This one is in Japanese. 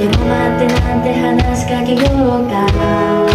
でも待ってなんて話しかけようか